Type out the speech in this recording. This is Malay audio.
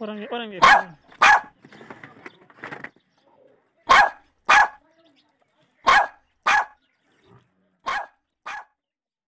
orang orang dia.